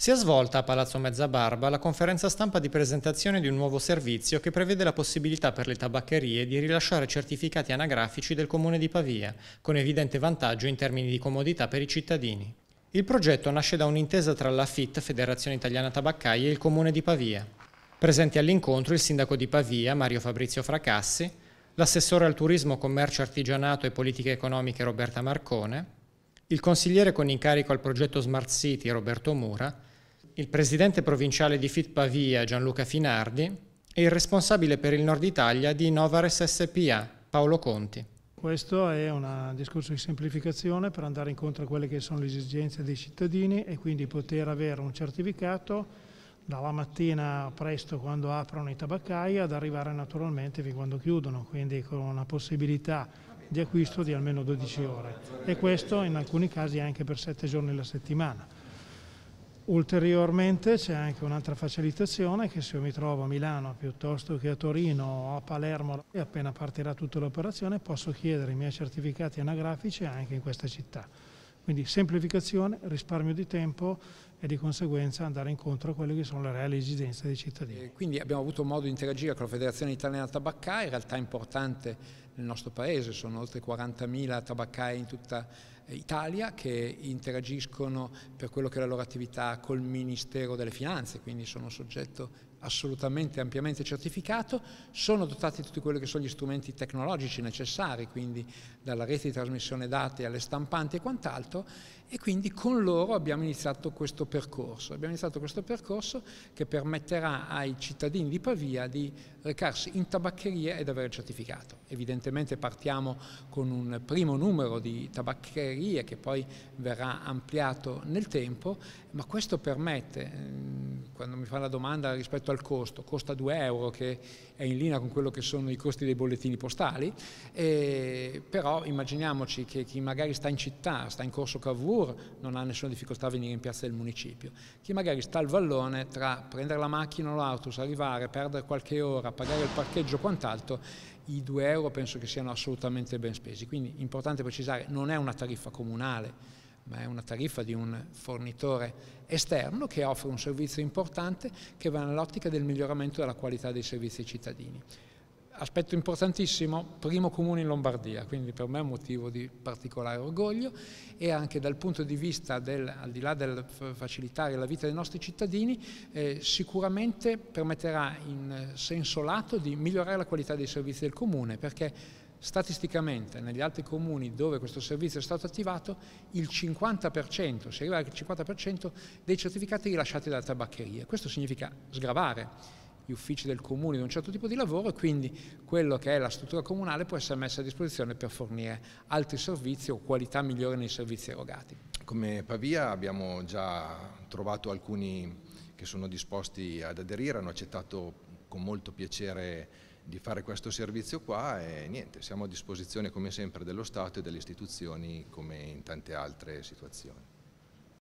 Si è svolta a Palazzo Mezzabarba la conferenza stampa di presentazione di un nuovo servizio che prevede la possibilità per le tabaccherie di rilasciare certificati anagrafici del Comune di Pavia, con evidente vantaggio in termini di comodità per i cittadini. Il progetto nasce da un'intesa tra la FIT, Federazione Italiana Tabaccai, e il Comune di Pavia. Presenti all'incontro il sindaco di Pavia, Mario Fabrizio Fracassi, l'assessore al turismo, commercio, artigianato e politiche economiche Roberta Marcone, il consigliere con incarico al progetto Smart City Roberto Mura, il presidente provinciale di FIT Pavia Gianluca Finardi e il responsabile per il Nord Italia di Novares SPA Paolo Conti. Questo è un discorso di semplificazione per andare incontro a quelle che sono le esigenze dei cittadini e quindi poter avere un certificato dalla mattina presto quando aprono i tabaccai ad arrivare naturalmente fin quando chiudono, quindi con una possibilità di acquisto di almeno 12 ore e questo in alcuni casi anche per 7 giorni alla settimana. Ulteriormente c'è anche un'altra facilitazione che se io mi trovo a Milano piuttosto che a Torino o a Palermo e appena partirà tutta l'operazione posso chiedere i miei certificati anagrafici anche in questa città. Quindi semplificazione, risparmio di tempo e di conseguenza andare incontro a quelle che sono le reali esigenze dei cittadini. Quindi abbiamo avuto modo di interagire con la Federazione Italiana Tabaccai, in realtà importante nel nostro paese, sono oltre 40.000 tabaccai in tutta Italia che interagiscono per quello che è la loro attività col Ministero delle Finanze, quindi sono soggetto assolutamente ampiamente certificato, sono dotati di tutti quelli che sono gli strumenti tecnologici necessari, quindi dalla rete di trasmissione dati alle stampanti e quant'altro, e quindi con loro abbiamo iniziato questo percorso. Abbiamo iniziato questo percorso che permetterà ai cittadini di Pavia di recarsi in tabaccheria ed avere il certificato. Evidentemente partiamo con un primo numero di tabaccherie che poi verrà ampliato nel tempo, ma questo permette, ehm, quando mi fa la domanda rispetto al costo, costa 2 euro che è in linea con quello che sono i costi dei bollettini postali, eh, però immaginiamoci che chi magari sta in città, sta in corso Cavour, non ha nessuna difficoltà a venire in piazza del municipio. Chi magari sta al vallone, tra prendere la macchina o l'autobus, arrivare, perdere qualche ora, pagare il parcheggio o quant'altro, i 2 euro penso che siano assolutamente ben spesi. Quindi importante precisare, non è una tariffa comunale, ma è una tariffa di un fornitore esterno che offre un servizio importante che va nell'ottica del miglioramento della qualità dei servizi ai cittadini. Aspetto importantissimo, primo comune in Lombardia, quindi per me è un motivo di particolare orgoglio e anche dal punto di vista del, al di là del facilitare la vita dei nostri cittadini, eh, sicuramente permetterà in senso lato di migliorare la qualità dei servizi del comune perché Statisticamente negli altri comuni dove questo servizio è stato attivato il 50%, si arriva al 50% dei certificati rilasciati dalle tabaccherie. Questo significa sgravare gli uffici del comune di un certo tipo di lavoro e quindi quello che è la struttura comunale può essere messa a disposizione per fornire altri servizi o qualità migliore nei servizi erogati. Come Pavia abbiamo già trovato alcuni che sono disposti ad aderire, hanno accettato con molto piacere di fare questo servizio qua e niente, siamo a disposizione come sempre dello Stato e delle istituzioni come in tante altre situazioni.